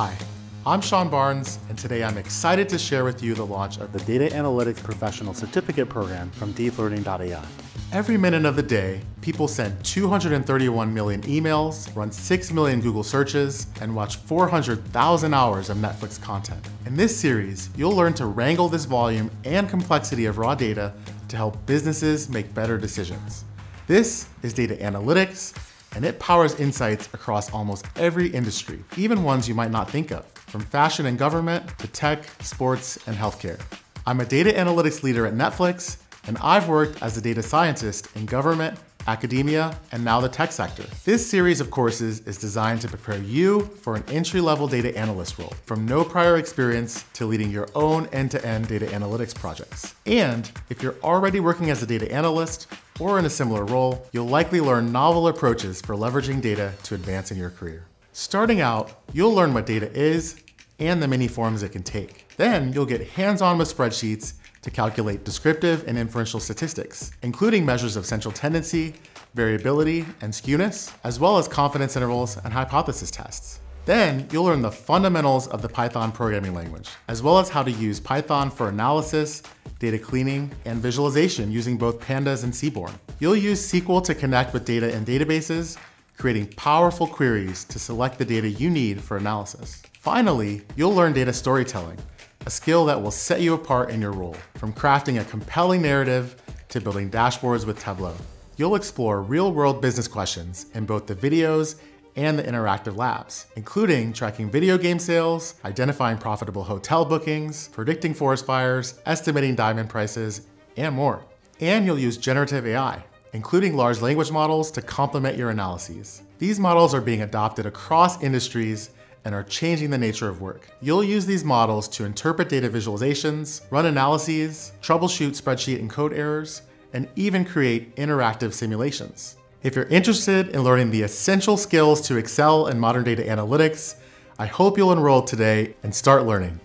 Hi, I'm Sean Barnes, and today I'm excited to share with you the launch of the Data Analytics Professional Certificate Program from DeepLearning.ai. Every minute of the day, people send 231 million emails, run 6 million Google searches, and watch 400,000 hours of Netflix content. In this series, you'll learn to wrangle this volume and complexity of raw data to help businesses make better decisions. This is data analytics, and it powers insights across almost every industry, even ones you might not think of, from fashion and government to tech, sports, and healthcare. I'm a data analytics leader at Netflix, and I've worked as a data scientist in government, academia, and now the tech sector. This series of courses is designed to prepare you for an entry-level data analyst role, from no prior experience to leading your own end-to-end -end data analytics projects. And if you're already working as a data analyst or in a similar role, you'll likely learn novel approaches for leveraging data to advance in your career. Starting out, you'll learn what data is and the many forms it can take. Then you'll get hands-on with spreadsheets to calculate descriptive and inferential statistics, including measures of central tendency, variability, and skewness, as well as confidence intervals and hypothesis tests. Then you'll learn the fundamentals of the Python programming language, as well as how to use Python for analysis, data cleaning, and visualization using both pandas and Seaborn. You'll use SQL to connect with data in databases, creating powerful queries to select the data you need for analysis. Finally, you'll learn data storytelling, a skill that will set you apart in your role, from crafting a compelling narrative to building dashboards with Tableau. You'll explore real-world business questions in both the videos and the interactive labs, including tracking video game sales, identifying profitable hotel bookings, predicting forest fires, estimating diamond prices, and more. And you'll use generative AI, including large language models to complement your analyses. These models are being adopted across industries and are changing the nature of work. You'll use these models to interpret data visualizations, run analyses, troubleshoot spreadsheet and code errors, and even create interactive simulations. If you're interested in learning the essential skills to excel in modern data analytics, I hope you'll enroll today and start learning.